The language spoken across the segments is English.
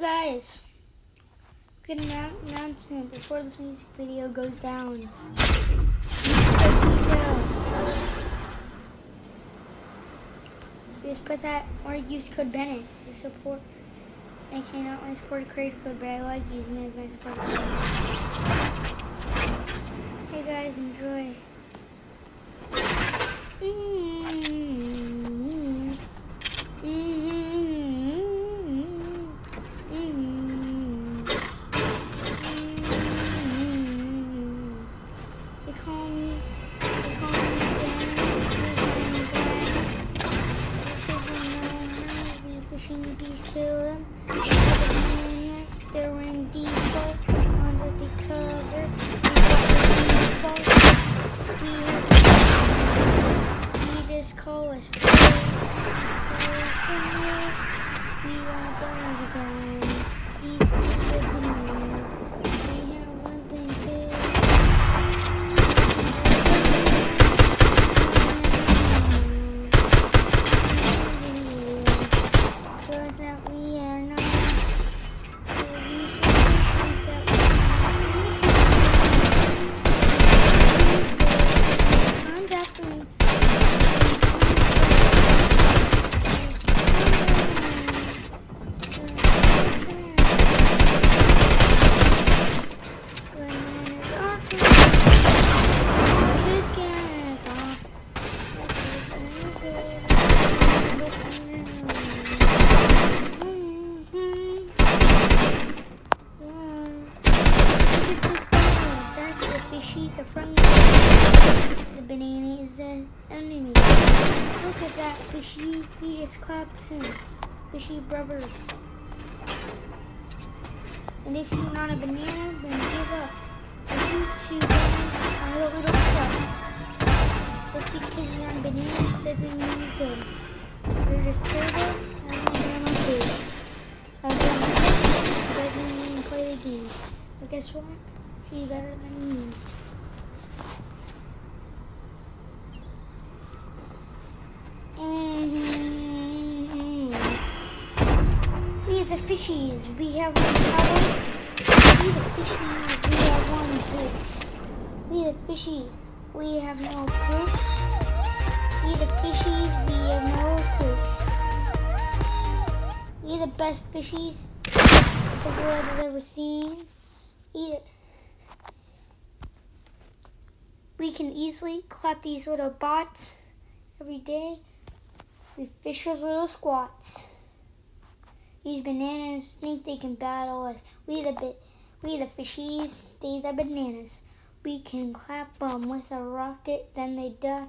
Guys, good annou- announcement before this music video goes down. Just put that or use code Bennett to support. I cannot my support creator code, but I like using it as my support code. Hey guys, enjoy. Mm-hmm. Call us The banana is enemy. Look at that fishy. Just clapped. Fishy brothers. And if you're not a banana, then give up. And you two the little clubs. Just because you're a banana doesn't mean you're good. And you play the game. But guess what? She's better than me. We have the fishies. We have one power. We the fishies. We have one boots. We the fishies. We have no boots. We the fishies. We have no boots. We the best fishies the world has ever seen. We, we can easily clap these little bots every day. We fish those little squats. These bananas think they can battle us. We the bit, we the fishies. They the bananas. We can clap them with a rocket, then they die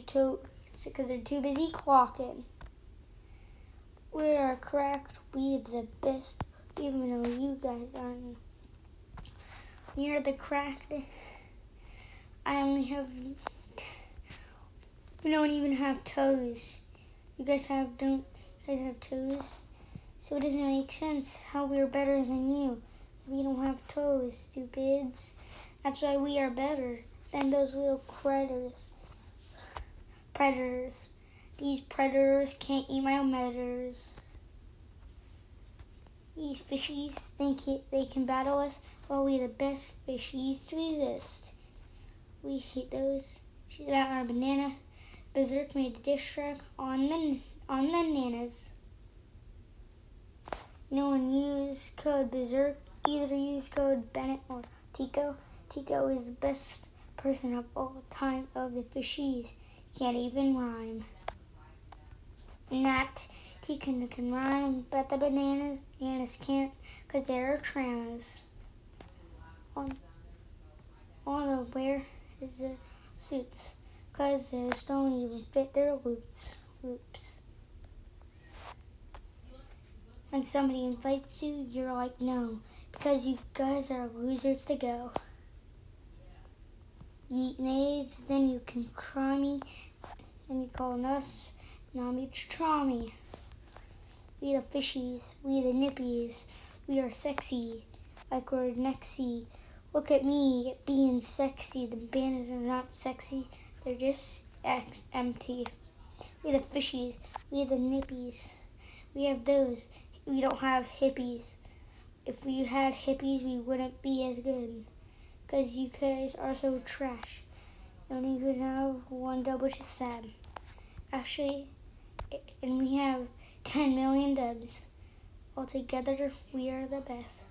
because they're too busy clocking. We are cracked. We the best, even though you guys aren't. We are the cracked. I only have we don't even have toes. You guys have don't you guys have toes? So it doesn't make sense how we're better than you. We don't have toes, stupids. That's why we are better than those little predators. Predators. These predators can't eat my medders. These fishies think they can battle us. Well, we're the best fishies to exist. We hate those. She's out our banana. Berserk made a diss track on the on the nanas. No one use code Berserk. Either use code Bennett or Tico. Tico is the best person of all time of the fishies. Can't even rhyme. Not Tico can rhyme, but the bananas bananas can't because they're tramas. On all the wear is their suits because theirs don't even fit their loops. loops. When somebody invites you, you're like, no, because you guys are losers to go. Eat nades, then you can cry me, and you call us Nami Trami. We the fishies, we the nippies, we are sexy, like we're nexy. Look at me being sexy. The bananas are not sexy, they're just empty. We the fishies, we the nippies, we have those. we don't have hippies. If we had hippies, we wouldn't be as good. Because you guys are so trash. Don't even have one dub, which is sad. Actually, and we have 10 million dubs. Altogether, we are the best.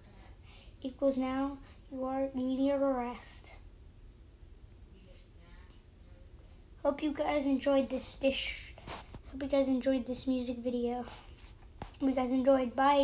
Equals now, you are media arrest. Hope you guys enjoyed this dish. Hope you guys enjoyed this music video. Hope you guys enjoyed. Bye.